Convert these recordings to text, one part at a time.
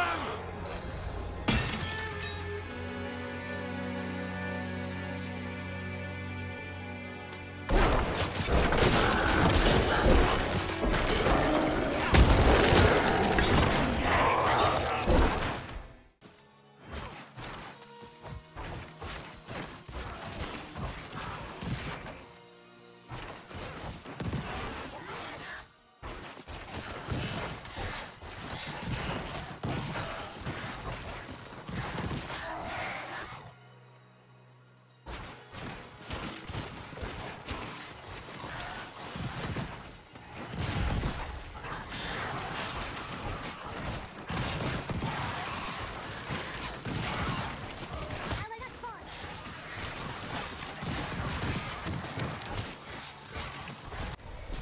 them!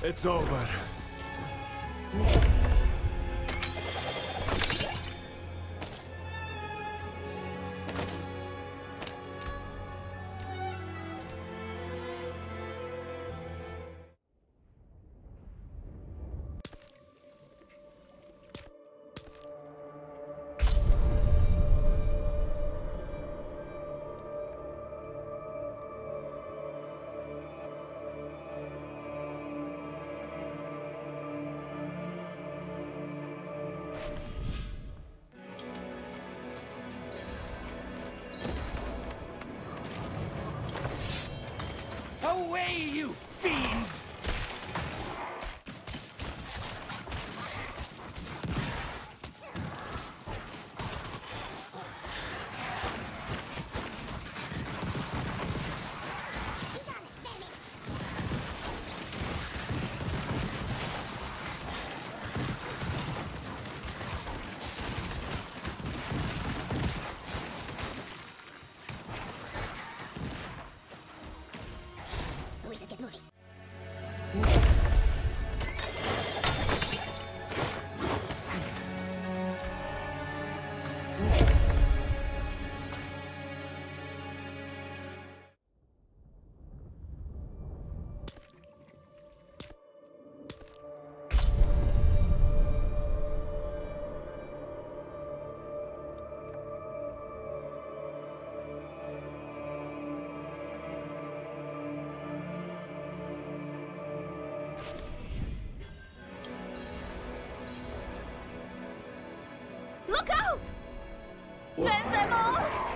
It's over. Away, you fiends! We should get moving. 人在吗？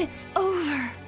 It's over.